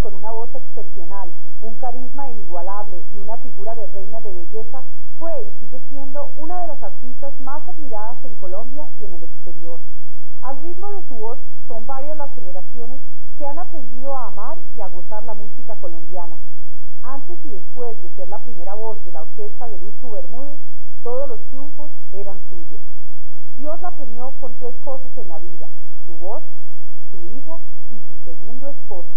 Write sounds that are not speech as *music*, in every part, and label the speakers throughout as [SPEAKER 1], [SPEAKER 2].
[SPEAKER 1] con una voz excepcional, un carisma inigualable y una figura de reina de belleza, fue y sigue siendo una de las artistas más admiradas en Colombia y en el exterior. Al ritmo de su voz son varias las generaciones que han aprendido a amar y a gozar la música colombiana. Antes y después de ser la primera voz de la orquesta de Lucho Bermúdez, todos los triunfos eran suyos. Dios la premió con tres cosas en la vida, su voz, su hija y su segundo esposo.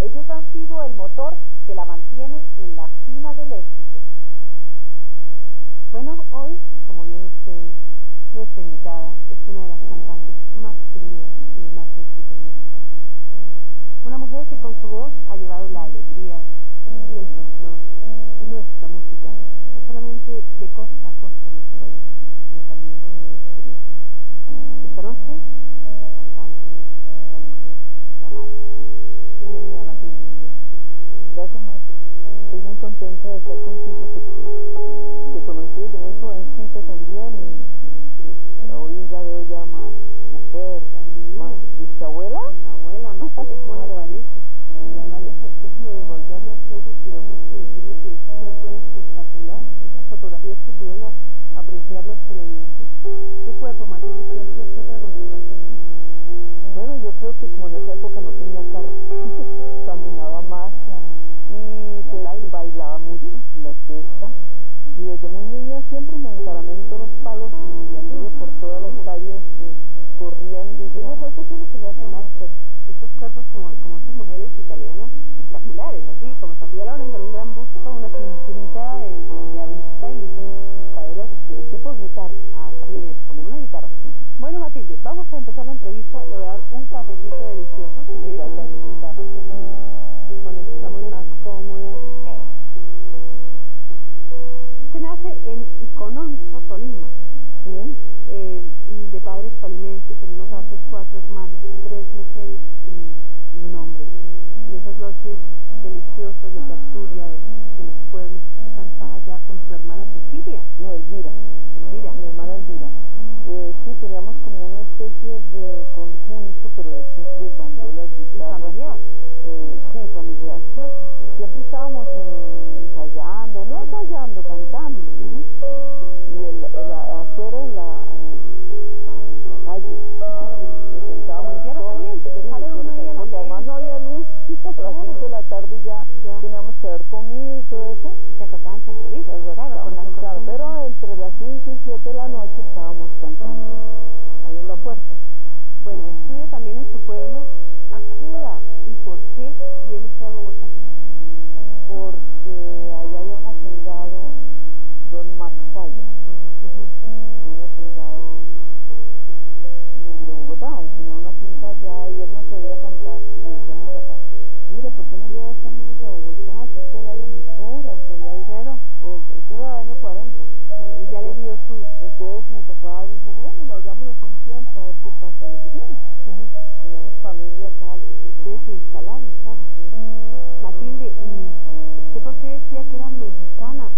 [SPEAKER 1] Ellos han sido el motor que la mantiene en la cima del éxito.
[SPEAKER 2] Bueno, hoy, como vieron ustedes, nuestra invitada es una de las cantantes más queridas y de más éxito en nuestro país. Una mujer que con su voz ha llevado la alegría y el folclore y nuestra música, no solamente de costa a costa de nuestro país, sino también en el exterior. Esta noche, la cantante, la mujer, la madre. Bienvenida Matilde.
[SPEAKER 3] Gracias, Marta. Estoy muy contenta de estar contigo porque te conocí desde muy jovencita también y, y, y hoy la veo ya más mujer,
[SPEAKER 2] Tan
[SPEAKER 3] más... ¿Viste abuela?
[SPEAKER 2] Abuela, Matilde, ¿cómo le parece? Y además déjeme devolverle a usted el piropo y decirle que ese cuerpo era espectacular. Esas fotografías que pudieron apreciar los televidentes. ¿Qué cuerpo, Matilde? ¿Qué hacía usted para conservarse?
[SPEAKER 3] Bueno, yo creo que como en esa época no tenía la orquesta y desde muy niña siempre me encaramé en todos los palos y anduve por todas las calles eh, corriendo y
[SPEAKER 2] Claro.
[SPEAKER 3] creo que eso es lo que lo hace a
[SPEAKER 2] Además,
[SPEAKER 3] uno fuerte.
[SPEAKER 2] Estos cuerpos como, como esas mujeres italianas espectaculares, así como Sofía Loren con un gran busto, una cinturita de, de avispa y sus caderas
[SPEAKER 3] tipo guitarra.
[SPEAKER 2] así es, como una guitarra. Bueno Matilde, vamos a empezar la entrevista, le voy a dar un cafecito delicioso, de padres tolimenses, en un hogar de cuatro hermanos, tres mujeres y, y un hombre. En esas noches deliciosas de tertulia de, de los pueblos, usted cantaba ya con su hermana Cecilia,
[SPEAKER 3] no, Elvira.
[SPEAKER 2] Elvira.
[SPEAKER 3] Mi hermana Elvira. Eh, sí, teníamos como una especie de conjunto, pero de timbres, bandolas,
[SPEAKER 2] Y
[SPEAKER 3] guitarras.
[SPEAKER 2] familiar.
[SPEAKER 3] Eh, sí, familiar. Siempre estábamos eh, ensayando, no ensayando, cantando. Y el, el- afuera en la, tarde ya,
[SPEAKER 2] Ya.
[SPEAKER 3] teníamos que haber comido y todo eso.
[SPEAKER 2] se acostaban tempranísimo,
[SPEAKER 3] Pues,
[SPEAKER 2] claro, con las costumbres.
[SPEAKER 3] pero entre las 5 y 7 de la noche estábamos cantando ahí en la puerta.
[SPEAKER 2] Bueno, estudia también en su pueblo. ¿A qué edad y por qué
[SPEAKER 3] Entonces mi papá dijo, bueno, vayámonos un tiempo a ver qué pasa. Y lo fuimos. Teníamos familia acá. entonces,
[SPEAKER 2] Ustedes se instalaron, claro. Matilde, ¿usted por qué decía que era mexicana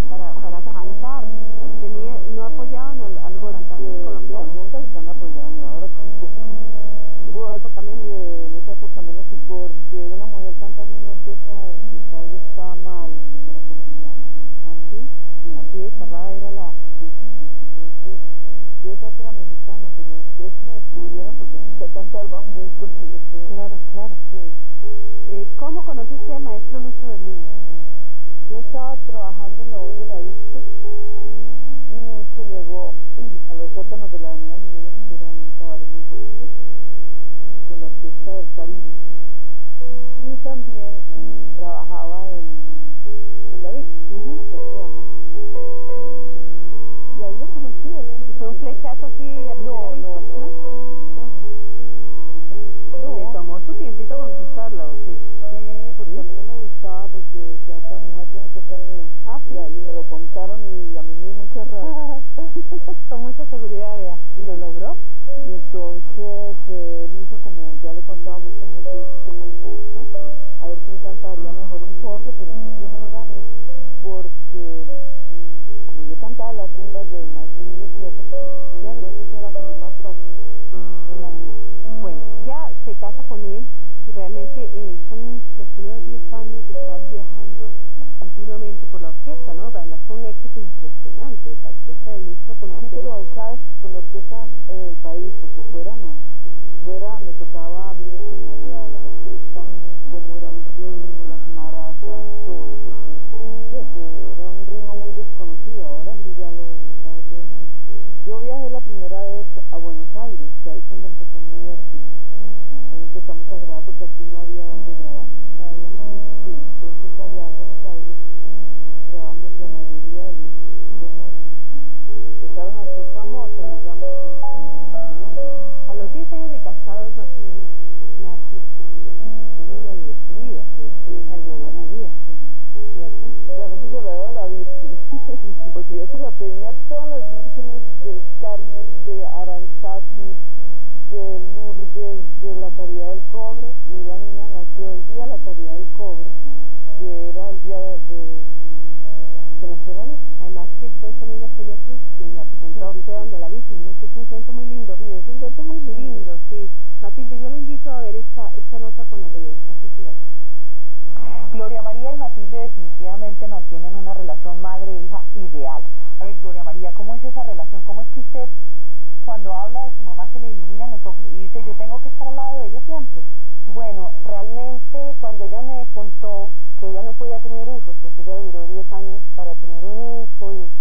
[SPEAKER 2] ¿Fue un flechazo así a primera
[SPEAKER 3] No,
[SPEAKER 2] vista?
[SPEAKER 3] no, no, no.
[SPEAKER 2] Le tomó su tiempito conquistarla, ¿o qué?
[SPEAKER 3] Sí, porque a mí no me gustaba, porque decía, esta mujer tiene que ser mía.
[SPEAKER 2] Ah, sí.
[SPEAKER 3] Y me lo contaron y a mí me dio mucha rabia. *laughs*
[SPEAKER 2] Con mucha seguridad, vea. ¿Y lo logró?
[SPEAKER 3] Y entonces eh, él hizo como ya le contaba a mucha gente hizo este concurso, a ver quién cantaría mejor un corto, pero entonces yo me lo gané porque como yo cantaba las rumbas de Maestro Emilio Sierra, entonces era como más fácil.
[SPEAKER 2] Claro. Bueno, ya se casa con él, realmente eh, son los primeros 10 años de estar viajando continuamente por la orquesta, ¿no? Además fue un éxito impresionante esa orquesta de Lucho con
[SPEAKER 3] Sí, pero sabes, con la orquesta en el país, porque fuera no. Fuera me tocaba a mí la orquesta cómo era el ritmo, las maracas, todo, porque pues, era un ritmo muy desconocido, ahora sí ya lo, sabe todo el mundo. Yo viajé la primera vez a Buenos Aires, que ahí fue donde empezó mi vida artística. Ahí empezamos a grabar porque aquí no había donde grabar.
[SPEAKER 2] todavía no.
[SPEAKER 3] Sí, entonces allá en Buenos Aires grabamos porque yo se la pedí a todas las vírgenes del Carmel, de Aranzazu, de Lourdes, de la Caridad del Cobre, y la niña nació el día de la Caridad del Cobre, que era el día de, de- de la que nació la Virgen.
[SPEAKER 2] Además que fue su amiga Celia Cruz quien la presentó a usted donde la Virgen, ¿no? que es un cuento muy lindo.
[SPEAKER 3] Sí, es un cuento muy lindo.
[SPEAKER 2] Lindo, sí. Matilde, yo le invito a ver esta, esta nota con la periodista Susi Vázquez.
[SPEAKER 1] Gloria María y Matilde definitivamente mantienen una relación madre-hija ideal. A ver, Gloria María, ¿cómo es esa relación? ¿Cómo es que usted, cuando habla de su mamá, se le iluminan los ojos y dice, yo tengo que estar al lado de ella siempre?
[SPEAKER 4] Bueno, realmente cuando ella me contó que ella no podía tener hijos, porque ella duró 10 años para tener un hijo y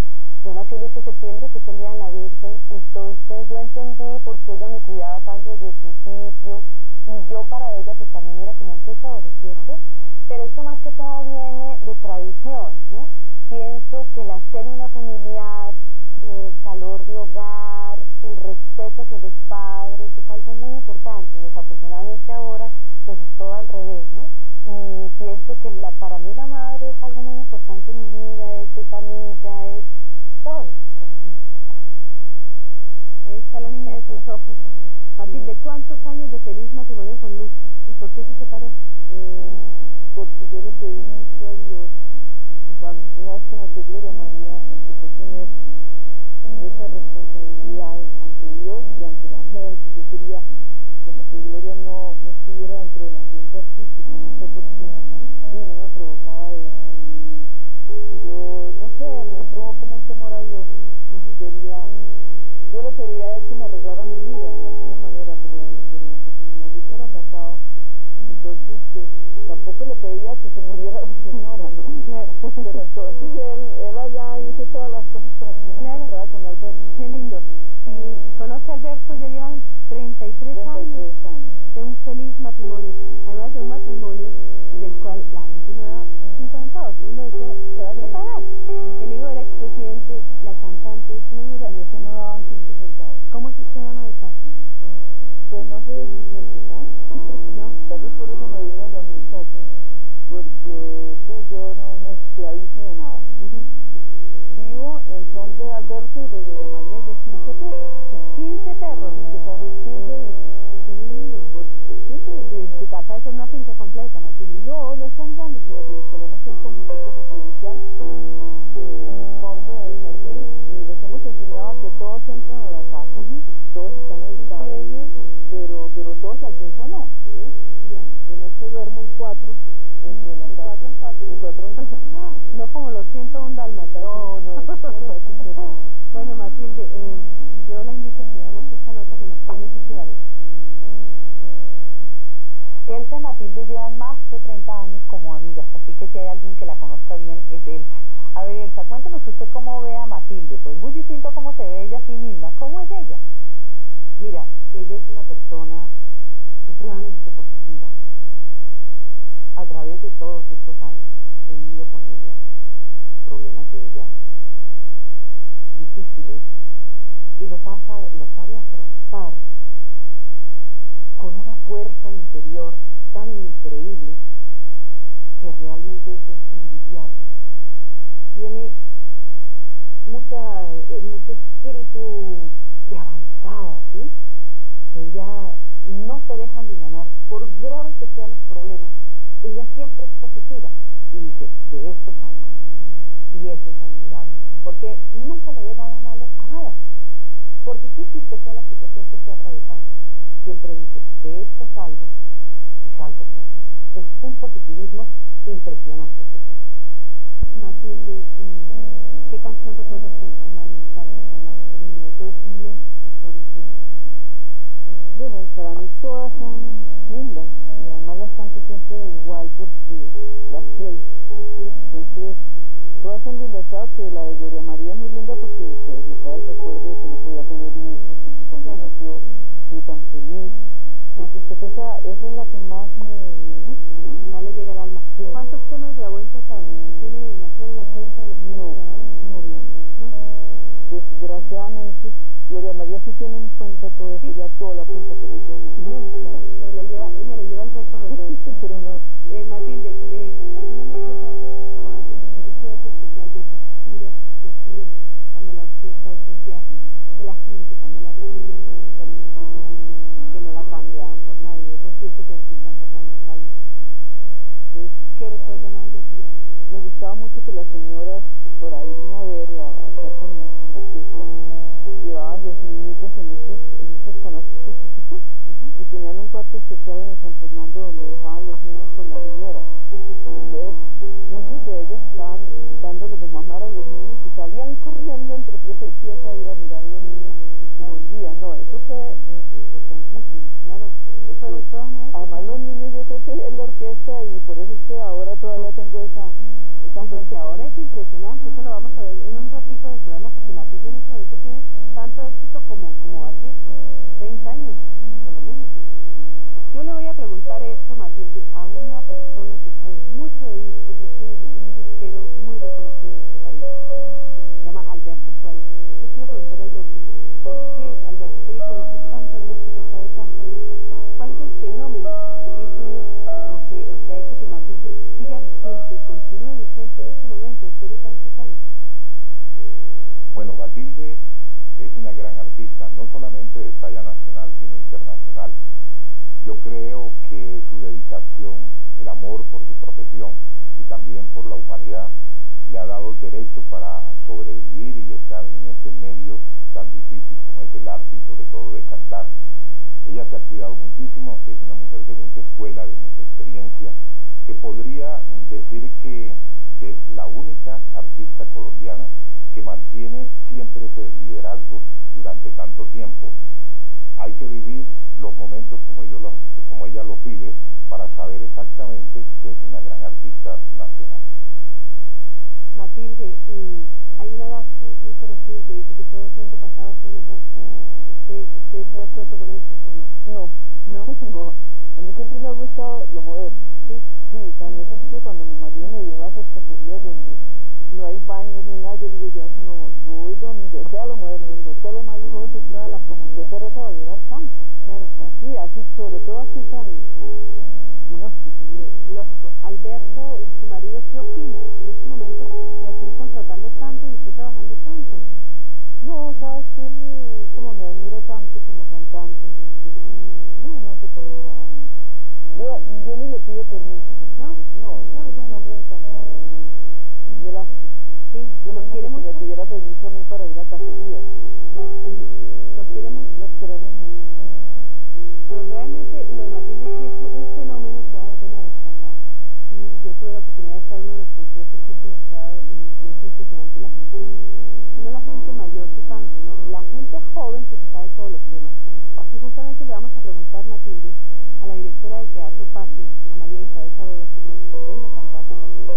[SPEAKER 4] yo nací el 8 de septiembre, que es el Día de la Virgen, entonces yo entendí por qué ella me cuidaba tanto desde el principio y yo para ella pues también era como un tesoro, ¿cierto? Pero esto más que todo viene de tradición, ¿no? Pienso que la célula familiar, el calor de hogar, el respeto hacia los padres es algo muy importante. Desafortunadamente ahora pues es todo al revés, ¿no? Y pienso que la, para mí la madre es algo muy importante en mi vida, es esa amiga, es todo.
[SPEAKER 2] Ahí está la niña de tus ojos. Matilde, ¿cuántos años de feliz matrimonio con Lucho? ¿Y por qué se separó?
[SPEAKER 3] Eh, porque yo le pedí mucho a Dios, cuando, una vez que nació Gloria María, empecé a tener esa responsabilidad ante Dios y ante la gente. Yo quería como que Gloria no, no estuviera dentro del ambiente artístico, no sé por qué, no tampoco le pedía que se muriera la señora, ¿no? *laughs*
[SPEAKER 2] Claro.
[SPEAKER 3] Pero entonces él, él allá hizo todas las cosas para que yo me
[SPEAKER 2] Claro.
[SPEAKER 3] encontrara con Alberto.
[SPEAKER 2] Qué lindo. Y conoce a Alberto, ya llevan 33,
[SPEAKER 3] 33
[SPEAKER 2] años
[SPEAKER 3] años.
[SPEAKER 2] de un feliz matrimonio. Además de un matrimonio del cual la gente no daba cinco centavos. Mundo decía, se va a separar. El hijo del expresidente, la cantante, eso no dura.
[SPEAKER 3] Y eso no daban cinco centavos.
[SPEAKER 2] ¿Cómo es usted ama de
[SPEAKER 3] porque pues yo no me esclavizo de nada. Vivo en son de Alberto y de Gloria María y de 15 perros,
[SPEAKER 2] 15 perros.
[SPEAKER 3] y que son los 15 hijos,
[SPEAKER 2] Qué divino.
[SPEAKER 3] porque son 15
[SPEAKER 2] Y
[SPEAKER 3] hijos.
[SPEAKER 2] su casa debe ser una finca completa, Matilde.
[SPEAKER 3] No, no es tan grande, sino que tenemos un conjuntico residencial eh, en el fondo del jardín y nos hemos enseñado a que todos entran a la casa, todos están
[SPEAKER 2] Qué
[SPEAKER 3] educados,
[SPEAKER 2] belleza.
[SPEAKER 3] pero, pero todos al tiempo no. ¿ves?
[SPEAKER 2] Ya.
[SPEAKER 3] De noche duermen cuatro dentro de la
[SPEAKER 2] De
[SPEAKER 3] casa.
[SPEAKER 2] cuatro en cuatro.
[SPEAKER 3] De. *laughs*
[SPEAKER 2] No como los 101 dálmatas.
[SPEAKER 3] No, no.
[SPEAKER 2] Bueno, Matilde, eh, yo la invito a que veamos esta nota que nos tiene Ceci Varela.
[SPEAKER 1] Elsa y Matilde llevan más de 30 años como amigas, así que si hay alguien que la conozca bien es Elsa. A ver, Elsa, cuéntanos usted cómo ve a Matilde. Pues muy distinto a cómo se ve ella a sí misma. ¿Cómo es ella?
[SPEAKER 5] Mira, ella es una persona supremamente positiva. A través de todos estos años he vivido con ella problemas de ella difíciles y los, ha los sabe afrontar con una fuerza interior tan increíble que realmente eso es envidiable. Tiene mucha, eh, mucho espíritu de avanzada, ¿sí? Ella no se deja milanar, por grave que sean los problemas, ella siempre es positiva y dice, de esto salgo. Y eso es admirable, porque nunca le ve nada malo a nada. Por difícil que sea la situación que esté atravesando, siempre dice, de esto salgo y algo bien. Es un positivismo impresionante que tiene.
[SPEAKER 2] Matilde, ¿qué canción recuerda usted con más nostalgia, con más cariño de todas esas inmensas personas?
[SPEAKER 3] Bueno, para mí todas son lindas y además las canto siempre igual porque las siento. Entonces, todas son lindas. Claro que la de Gloria María es muy linda porque pues, me trae el recuerdo de que no podía tener hijos y que cuando nació estuve tan feliz. Entonces, pues esa, esa es la que más me, me gusta, ¿no?
[SPEAKER 2] Le llega al alma.
[SPEAKER 3] Sí.
[SPEAKER 2] ¿Cuántos temas grabó en total? ¿Tiene la cuenta de los temas
[SPEAKER 3] No, no, no. Desgraciadamente, Gloria María sí tiene en cuenta todo eso, ya todo la apunta, pero yo no, nunca.
[SPEAKER 2] Pero le lleva, ella le lleva el récord de todo. *laughs*
[SPEAKER 3] pero no.
[SPEAKER 2] Eh, Matilde, eh, ¿alguna anécdota o algo que recuerde especial de esas giras que hacían cuando la orquesta, esos viajes, de la gente cuando la recibían con los cariños que no la cambiaban por nadie, esas fiestas de aquí San Fernando ¿Qué recuerda más de aquella
[SPEAKER 3] me gustaba mucho que las señoras, por a irme a en esos, en esos canastitos chiquitos y tenían un cuarto especial en el San Fernando donde dejaban los niños con las niñeras. Entonces, muchas de ellas estaban dándoles de mamar a los niños y salían corriendo entre pieza y pieza a ir a mirar a los niños y volvían. No, eso fue importantísimo.
[SPEAKER 2] Claro, fue.
[SPEAKER 3] Además los niños yo creo que vi en la orquesta y por eso es que ahora todavía tengo esa,
[SPEAKER 2] porque
[SPEAKER 3] gente
[SPEAKER 2] ahora es impresionante, eso lo vamos a ver en un ratito del programa, porque Matilde en este momento tiene tanto éxito como, como hace 30 años, por lo menos. Yo le voy a preguntar esto, Matilde, a una persona que sabe mucho de discos, es un, un disquero muy reconocido en nuestro país, se llama Alberto Suárez. Yo quiero preguntarle a Alberto, ¿por qué, Alberto, que conoce tanto de música y sabe tanto de discos, cuál es el fenómeno que ha influido o que, o que ha hecho que Matilde siga vigente y continúe en este momento?
[SPEAKER 6] Bueno, Matilde es una gran artista, no solamente de talla nacional, sino internacional. Yo creo que su dedicación, el amor por su profesión y también por la humanidad, le ha dado derecho para sobrevivir y estar en este medio tan difícil como es el arte y sobre todo de cantar. Ella se ha cuidado muchísimo, es una mujer de mucha escuela, de mucha experiencia, que podría decir que, que es la única artista colombiana que mantiene siempre ese liderazgo durante tanto tiempo. Hay que vivir los momentos como, ellos los- como ella los vive para saber exactamente que es una gran artista nacional.
[SPEAKER 2] Matilde, hay un adagio muy conocido que dice que todo tiempo pasado fue mejor. ¿Usted, usted está de acuerdo con eso o no?
[SPEAKER 3] No, no, *laughs* no. A mí siempre me ha gustado lo moderno.
[SPEAKER 2] Sí.
[SPEAKER 3] Sí, tan es así que cuando mi marido me lleva a esas cacerías donde no hay baños ni nada, yo digo, yo eso no voy. Yo voy donde sea lo moderno, los hoteles más lujosos, toda la comodidad. Qué pereza volver al campo.
[SPEAKER 2] Claro, claro.
[SPEAKER 3] Sí, así, sobre todo así tan,
[SPEAKER 2] Alberto, su marido, ¿qué opina de que en este momento la estén contratando tanto y esté trabajando tanto?
[SPEAKER 3] No, sabes que él eh, como me admira tanto como cantante, pues, no, no se bravo. Yo, yo ni le pido permiso, pues, no, no, es un hombre encantador, muy elástico.
[SPEAKER 2] Sí,
[SPEAKER 3] Lo
[SPEAKER 2] quiere
[SPEAKER 3] si me pidiera permiso a mí para ir a cacerías, ¿no?
[SPEAKER 2] Claro, lo quiere mucho.
[SPEAKER 3] Nos queremos mucho.
[SPEAKER 2] Pero realmente tuve la oportunidad de estar en uno de los conciertos que ha dado y, es impresionante la gente. No la gente mayor que cante, no, la gente joven que se sabe todos los temas. Y justamente le vamos a preguntar, Matilde, a la directora del Teatro Patria, a María Isabel Saavedra, que es una estupenda cantante también.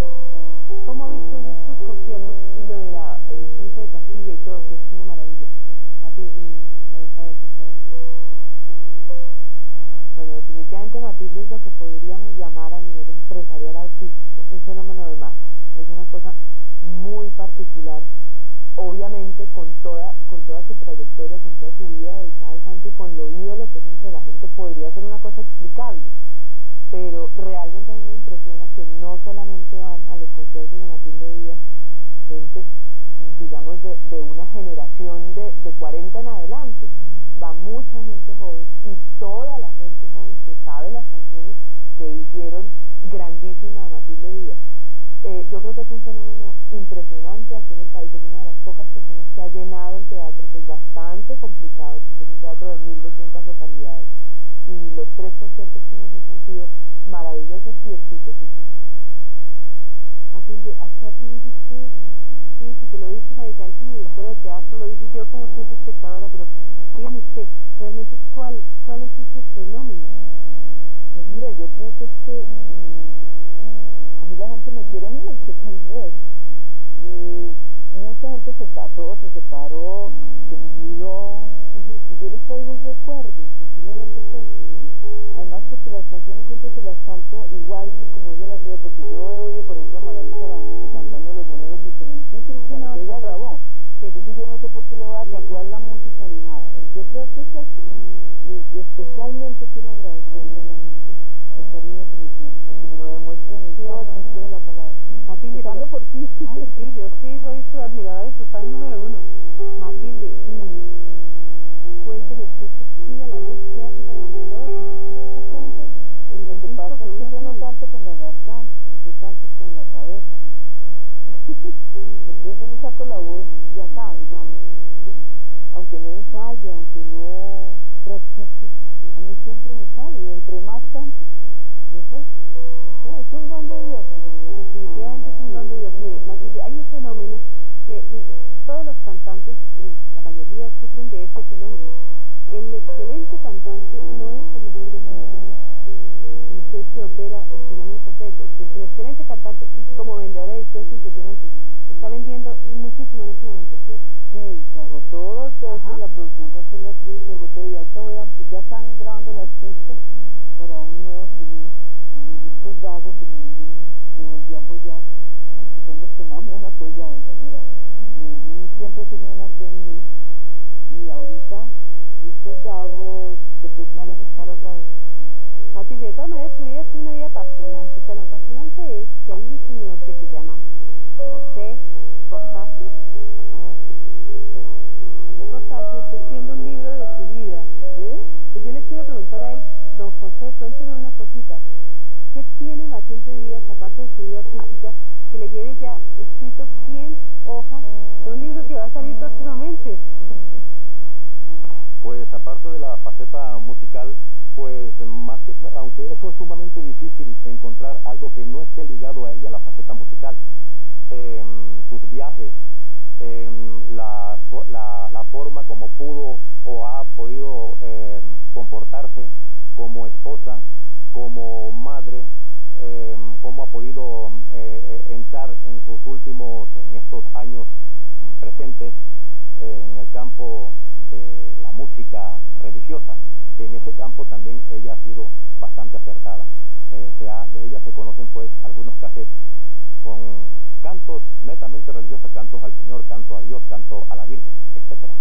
[SPEAKER 2] ¿Cómo ha visto ella estos conciertos y lo de la, el asunto de taquilla y todo, que es una maravilla? Matilde, eh, María Isabel, por favor.
[SPEAKER 5] Bueno, definitivamente Matilde es lo que podríamos llamar a nivel empresarial artístico, un fenómeno de masas. Es una cosa muy particular, obviamente con toda, con toda su trayectoria, con toda su vida dedicada al canto y con lo ídolo que es entre la gente, podría ser una cosa explicable. Pero realmente a mí me impresiona que no solamente van a los conciertos de Matilde Díaz gente, digamos, de, de una generación de, de 40 en adelante. Va mucha gente joven y toda la gente joven se sabe las canciones que hicieron grandísima a Matilde Díaz. Eh, yo creo que es un fenómeno impresionante aquí en el país. Es una de las pocas personas que ha llenado el teatro, que es bastante complicado porque es un teatro de 1.200 localidades.
[SPEAKER 3] y los tres conciertos que hemos hecho han sido maravillosos y exitosísimos.
[SPEAKER 2] Matilde, ¿a qué atribuye usted? Fíjese que lo dice Marisabel como directora de teatro, lo dije yo como siempre espectadora, pero dígame usted, realmente, ¿cuál, cuál es ese fenómeno?
[SPEAKER 3] Pues mira, yo creo que es que mm, a mí la gente me quiere mucho, tal vez. Y mucha gente se casó, se separó, se mudó. Y yo les traigo un recuerdo, posiblemente es eso, ¿no? Además porque las canciones siempre se las canto igual que como ella las veo, porque yo he oído, por ejemplo, a Landini cantando los boleros diferentísimos
[SPEAKER 2] Sí,
[SPEAKER 3] a
[SPEAKER 2] no,
[SPEAKER 3] que ella grabó.
[SPEAKER 2] Sí.
[SPEAKER 3] Entonces yo no sé por qué le voy a cambiar la música ni nada. Yo creo que es eso, ¿no? Y, y especialmente quiero agradecerle a la gente el cariño que me tiene, porque me lo demuestran en
[SPEAKER 2] Sí,
[SPEAKER 3] el
[SPEAKER 2] ajá.
[SPEAKER 3] sentido de la palabra.
[SPEAKER 2] Matilde, pero-
[SPEAKER 3] por ti.
[SPEAKER 2] Ay, sí, yo sí soy su admiradora y su fan número uno. Matilde, mm, cuénteme usted que cuida la voz, ¿qué hace para mantenerla? Exactamente el,
[SPEAKER 3] Lo que pasa
[SPEAKER 2] que
[SPEAKER 3] es que yo no canto con la garganta, yo canto con la cabeza. Entonces yo no saco la voz de acá, digamos. ¿sí? Aunque no ensaye, aunque no practique, a mí siempre me sale. Y entre más canto, mejor. No sé, es un don de Dios en realidad.
[SPEAKER 2] Definitivamente es un don de Dios. Mire, Matilde, hay un fenómeno que todos los cantantes, eh, la mayoría sufren de este fenómeno. El excelente cantante no es el mejor de. En usted se opera el fenómeno completo. Usted es un excelente cantante y como vendedora de discos es impresionante. Está vendiendo muchísimo en este momento, ¿cierto?
[SPEAKER 3] Sí, se agotó dos veces
[SPEAKER 2] Ajá.
[SPEAKER 3] la producción con Celia Cruz, se agotó y ahorita ya están grabando discos Dago que me volvió a apoyar, porque son los que más me han apoyado en realidad. Medellín siempre tenido una fe en mí y ahorita discos Dago se
[SPEAKER 2] Van a
[SPEAKER 3] preocupan
[SPEAKER 2] sacar otra vez. Matilde, de todas maneras, su vida es una vida apasionante. Tan apasionante es que hay un señor que se llama José Cortázar.
[SPEAKER 3] Ah.
[SPEAKER 2] José Cortázar está escribiendo un libro de su vida.
[SPEAKER 3] ¿Sí?
[SPEAKER 2] Y yo le quiero preguntar a él, don José, cuénteme una cosita. ¿Qué tiene Matilde Díaz, aparte de su vida artística, que le lleve ya escrito 100 hojas de un libro que va a salir próximamente?
[SPEAKER 7] Pues aparte de la faceta musical, pues más que, aunque eso es sumamente difícil encontrar algo que no esté ligado a ella, la faceta musical, em, sus viajes, em, la, la- la forma como pudo o ha podido em, comportarse como esposa, como madre, em, cómo ha podido eh, eh, entrar en sus últimos, en estos años presentes, en el campo de la música religiosa, que en ese campo también ella ha sido bastante acertada. Eh, se ha- de ella se conocen pues algunos cassettes con cantos netamente religiosos, cantos al Señor, canto a Dios, canto a la Virgen, etcétera.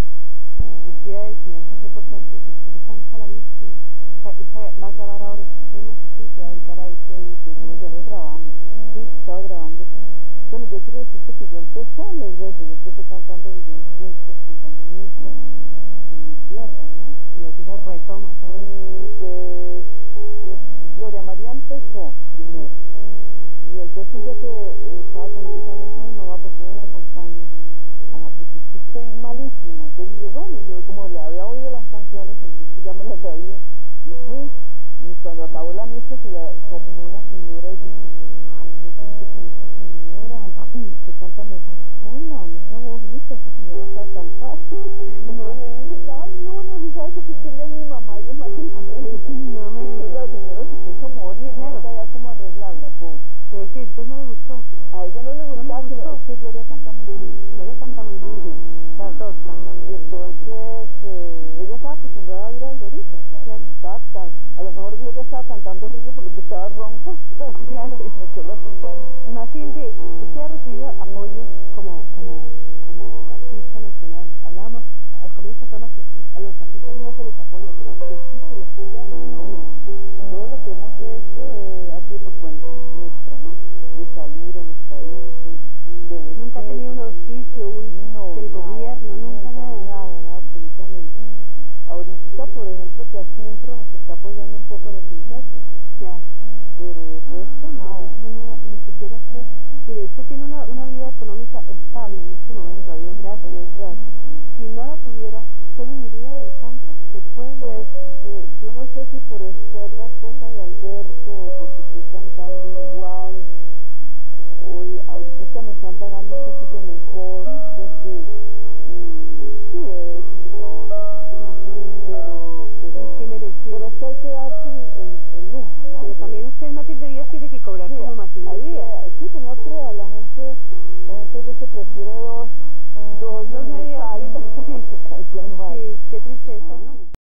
[SPEAKER 2] El señor José Cortázar que usted le canta a la Virgen. Va a grabar ahora esos temas así, se va a dedicar a ese...
[SPEAKER 3] Pues no, ya lo grabamos. Sí, estaba grabando. Bueno, yo quiero decirte que yo empecé en la iglesia, yo empecé cantando villancicos, cantando misas en mi tierra, ¿no?
[SPEAKER 2] Y ahorita retoma todo eso.
[SPEAKER 3] Y pues yo- Gloria María empezó primero. Y entonces día que eh, estaba con me dijo, ay mamá, ¿por qué no me? Ah, porque es que estoy malísima. Entonces yo, bueno, yo como le había oído las canciones, entonces ya me las sabía. Y fui. Y cuando acabó la misa se, se arrimó una señora y dijo, ay, no cante con esa señora. Usted canta mejor sola, no sea bonita, esa señora no sabe cantar. *laughs* Entonces le dice, ay, no, no diga eso, que es que ella es mi mamá y es más *laughs*
[SPEAKER 2] No me
[SPEAKER 3] Entonces *laughs*
[SPEAKER 2] digas.
[SPEAKER 3] la señora se quiso morir,
[SPEAKER 2] Claro.
[SPEAKER 3] no sabía cómo arreglarla, pobre.
[SPEAKER 2] Pero es que después no le gustó.
[SPEAKER 3] A ella no le
[SPEAKER 2] le
[SPEAKER 3] gustaba, sino
[SPEAKER 2] gustó.
[SPEAKER 3] es que Gloria canta muy bien.
[SPEAKER 2] Gloria canta muy bien. Las dos cantan muy
[SPEAKER 3] Y
[SPEAKER 2] bien.
[SPEAKER 3] entonces eh, ella estaba acostumbrada a ir a Glorita, claro.
[SPEAKER 2] Claro.
[SPEAKER 3] Estaba, a lo mejor Gloria estaba cantando horrible está apoyando un poco quinteto,
[SPEAKER 2] Ya.
[SPEAKER 3] pero el resto nada.
[SPEAKER 2] No, ni siquiera usted. Mire, usted tiene una, una vida económica estable en este momento, a Dios gracias.
[SPEAKER 3] Dios gracias. sí.
[SPEAKER 2] Si no la tuviera, ¿Usted viviría del canto? ¿Se puede?
[SPEAKER 3] Pues yo no sé si por ser la esposa de Alberto o porque estoy cantando igual, hoy ahorita me están pagando un poquito mejor, pues sí, y sí pero
[SPEAKER 2] es que
[SPEAKER 3] hay que darse el, el- el lujo, ¿no?
[SPEAKER 2] Pero también usted, Matilde Díaz, tiene que cobrar
[SPEAKER 3] Sí,
[SPEAKER 2] como Matilde
[SPEAKER 3] hay que-
[SPEAKER 2] Díaz.
[SPEAKER 3] Sí, pero no crea, la gente, la gente veces prefiere dos, dos,
[SPEAKER 2] Dos
[SPEAKER 3] más. *laughs*
[SPEAKER 2] Sí, qué tristeza, ¿no?